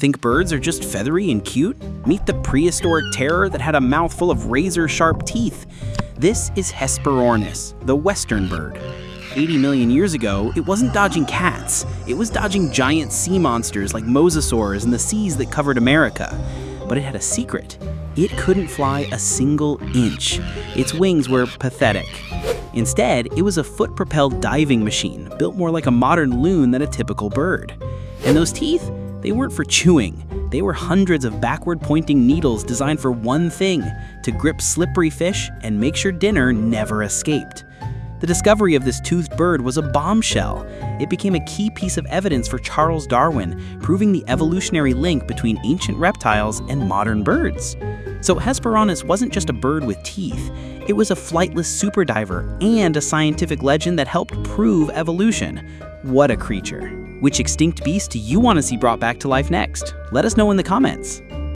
Think birds are just feathery and cute? Meet the prehistoric terror that had a mouthful of razor-sharp teeth. This is Hesperornis, the western bird. 80 million years ago, it wasn't dodging cats. It was dodging giant sea monsters like mosasaurs in the seas that covered America. But it had a secret. It couldn't fly a single inch. Its wings were pathetic. Instead, it was a foot-propelled diving machine, built more like a modern loon than a typical bird. And those teeth, they weren't for chewing. They were hundreds of backward-pointing needles designed for one thing, to grip slippery fish and make sure dinner never escaped. The discovery of this toothed bird was a bombshell. It became a key piece of evidence for Charles Darwin, proving the evolutionary link between ancient reptiles and modern birds. So Hesperornis wasn't just a bird with teeth, it was a flightless superdiver and a scientific legend that helped prove evolution. What a creature. Which extinct beast do you want to see brought back to life next? Let us know in the comments.